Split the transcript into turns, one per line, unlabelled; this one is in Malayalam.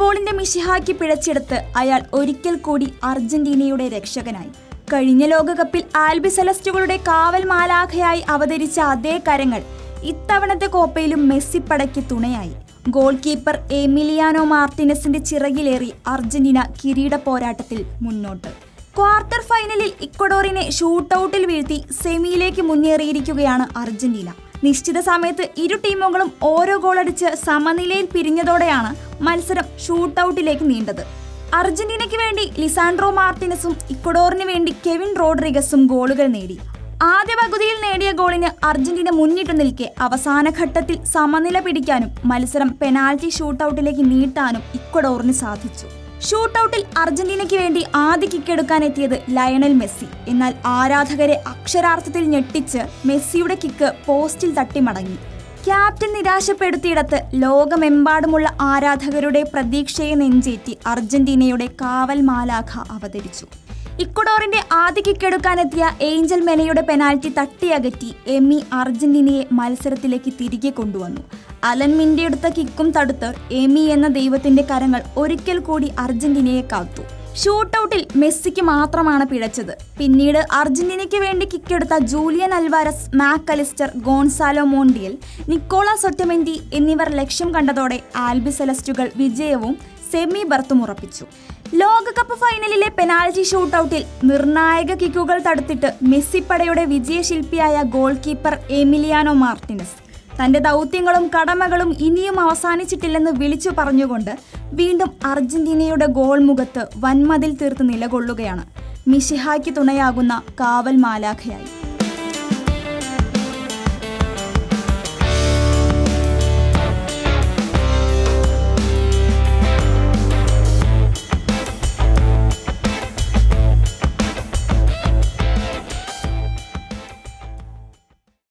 ദൈവത്തിന്റെ മിശിഹാക്കി പിഴച്ചെടുത്ത് അയാൾ ഒരിക്കൽ കൂടി അർജന്റീനയുടെ രക്ഷകനായി. കഴിഞ്ഞ ലോകകപ്പിൽ ആൽബി സെലസ്റ്റുകളുടെ കാവൽ മാലാഖയായി അവതരിച്ച അതേ കരങ്ങൾ ഇത്തവണത്തെ കോപ്പയിലും മെസ്സി മെസ്സിപ്പടയ്ക്ക് തുണയായി. ഗോൾ കീപ്പർ എമിലിയാനോ മാർട്ടിനസിന്റെ ചിറകിലേറി അർജന്റീന കിരീട പോരാട്ടത്തിൽ മുന്നോട്ട്. ക്വാർട്ടർ ഫൈനലിൽ ഇക്വഡോറിനെ ഷൂട്ടൌട്ടിൽ വീഴ്ത്തി സെമിയിലേക്ക് മുന്നേറിയിരിക്കുകയാണ് അർജന്റീന. നിശ്ചിത സമയത്ത് ഇരു ടീമുകളും ഓരോ ഗോളടിച്ച് സമനിലയിൽ പിരിഞ്ഞതോടെയാണ് മത്സരം ഷൂട്ടൌട്ടിലേക്ക് നീണ്ടത്. അർജന്റീനയ്ക്ക് വേണ്ടി ലിസാൻഡ്രോ മാർട്ടിനസും ഇക്വഡോറിന് വേണ്ടി കെവിൻ റോഡ്രിഗസും ഗോളുകൾ നേടി. ആദ്യ പകുതിയിൽ നേടിയ ഗോളിന് അർജന്റീന മുന്നിട്ട് നിൽക്കെ അവസാന ഘട്ടത്തിൽ സമനില പിടിക്കാനും മത്സരം പെനാൽറ്റി ഷൂട്ടൌട്ടിലേക്ക് നീട്ടാനും ഇക്വഡോറിന് സാധിച്ചു. ഷൂട്ടൌട്ടിൽ അർജന്റീനയ്ക്ക് വേണ്ടി ആദ്യ കിക്കെടുക്കാൻ എത്തിയത് ലയണൽ മെസ്സി. എന്നാൽ ആരാധകരെ അക്ഷരാർത്ഥത്തിൽ ഞെട്ടിച്ച് മെസ്സിയുടെ കിക്ക് പോസ്റ്റിൽ തട്ടി മടങ്ങി ക്യാപ്റ്റൻ നിരാശപ്പെടുത്തിയിടത്ത് ലോകമെമ്പാടുമുള്ള ആരാധകരുടെ പ്രതീക്ഷയെ നെഞ്ചേറ്റി അർജന്റീനയുടെ കാവൽ മാലാഖ അവതരിച്ചു. ഇക്വഡോറിന്റെ ആദ്യ കിക്കെടുക്കാനെത്തിയ ഏഞ്ചൽ മെനയുടെ പെനാൽറ്റി തട്ടിയകറ്റി എമി അർജന്റീനയെ മത്സരത്തിലേക്ക് തിരികെ കൊണ്ടുവന്നു. അലൻ അടുത്ത കിക്കും തടുത്ത് എമി എന്ന ദൈവത്തിന്റെ കരങ്ങൾ ഒരിക്കൽ കൂടി അർജന്റീനയെ കാത്തു. ഷൂട്ടൌട്ടിൽ മെസ്സിക്ക് മാത്രമാണ് പിഴച്ചത്. പിന്നീട് അർജന്റീനയ്ക്ക് വേണ്ടി കിക്കെടുത്ത Julian Alvarez Mac Allister Gonzalo Montiel Nicolas Otamendi എന്നിവർ ലക്ഷ്യം കണ്ടതോടെ ആൽബി സെലസ്റ്റുകൾ വിജയവും സെമി ബർത്തും ഉറപ്പിച്ചു. ലോകകപ്പ് ഫൈനലിലെ പെനാൽറ്റി ഷൂട്ടൌട്ടിൽ നിർണായക കിക്കുകൾ തടുത്തിട്ട് മെസ്സിപ്പടയുടെ വിജയശില്പിയായ ഗോൾ കീപ്പർ എമിലിയാനോ മാർട്ടിനസ്. തന്റെ ദൗത്യങ്ങളും കടമകളും ഇനിയും അവസാനിച്ചിട്ടില്ലെന്ന് വിളിച്ചു പറഞ്ഞുകൊണ്ട് വീണ്ടും അർജന്റീനയുടെ ഗോൾ മുഖത്ത് വൻമതിൽ തീർത്ത് നിലകൊള്ളുകയാണ്. മിഷിഹായ്ക്ക് തുണയാകുന്ന കാവൽ മാലാഖയായി.